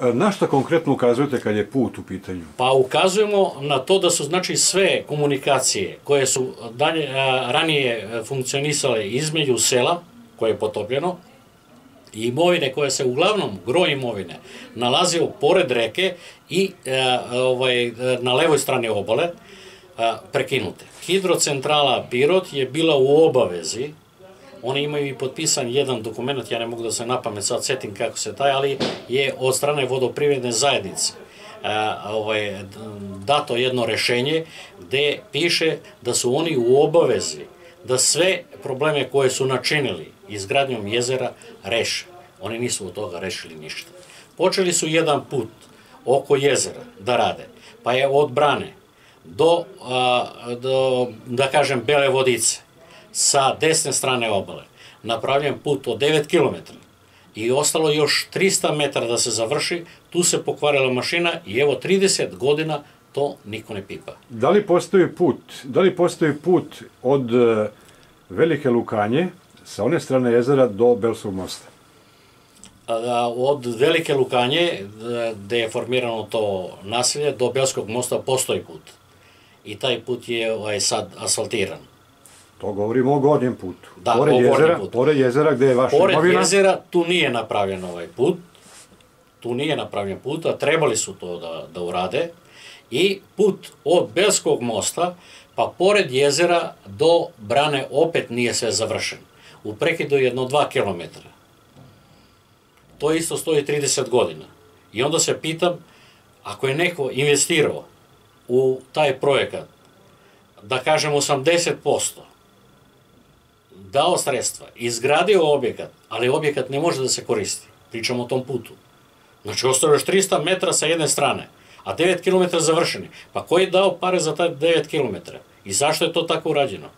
E, Na šta konkretno ukazujete kad je put u pitanju? Pa ukazujemo na to da su znači sve komunikacije koje su dalje, a, ranije funkcionisale između sela, koje je potopljeno, i imovine koje se uglavnom, groj imovine, nalazio pored reke i a, ovaj, na levoj strani obale, a, prekinute. Hidrocentrala Pirot je bila u obavezi Oni imaju i potpisan jedan dokument, ja ne mogu da se na pamet sad setim kako se taj, ali je od strane vodoprivredne zajednice a, ovaj, dato jedno rešenje gde piše da su oni u obavezi da sve probleme koje su načinili izgradnjom jezera reše. Oni nisu od toga rešili ništa. Počeli su jedan put oko jezera da rade, pa je od brane do, do da kažem, Bele vodice, sa desne strane obale napravljen put od 9 km i ostalo još 300 metara da se završi, tu se pokvarila mašina i evo 30 godina to niko ne pipa. Da li postoji put, da li postoji put od e, Velike Lukanje sa one strane jezera do Belskog mosta? Od Velike Lukanje, e, gde je formirano to naselje, do Belskog mosta postoji put. I taj put je ovaj, sad asfaltiran. To govorimo o gornjem putu. Da, pored o jezera, putu. Pored jezera gde je vaša Pored imovina. jezera tu nije napravljen ovaj put, tu nije napravljen put, a trebali su to da, da urade. I put od Belskog mosta, pa pored jezera do brane opet nije sve završen. U prekidu je jedno 2 km. To isto stoji 30 godina. I onda se pitam, ako je neko investirao u taj projekat, da kažem 80%, dao sredstva, izgradio objekat, ali objekat ne može da se koristi. Pričamo o tom putu. Znači, ostalo još 300 metra sa jedne strane, a 9 km završeni. Pa ko je dao pare za taj 9 km? I zašto je to tako urađeno?